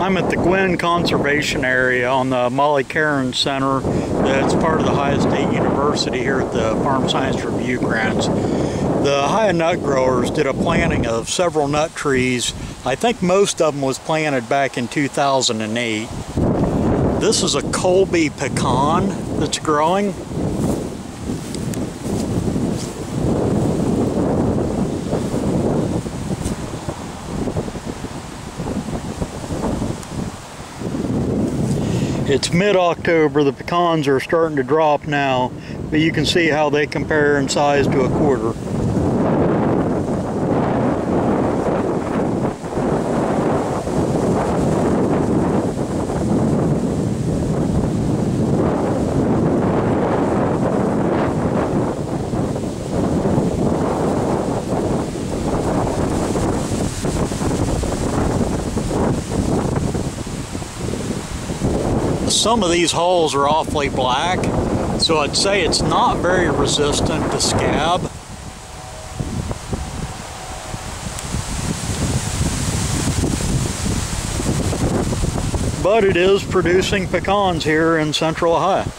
I'm at the Gwynne Conservation Area on the Molly Caren Center. That's part of the Ohio State University here at the Farm Science Review grants. The Ohio nut growers did a planting of several nut trees. I think most of them was planted back in 2008. This is a Colby pecan that's growing. It's mid-October, the pecans are starting to drop now, but you can see how they compare in size to a quarter. Some of these holes are awfully black, so I'd say it's not very resistant to scab. But it is producing pecans here in central Ohio.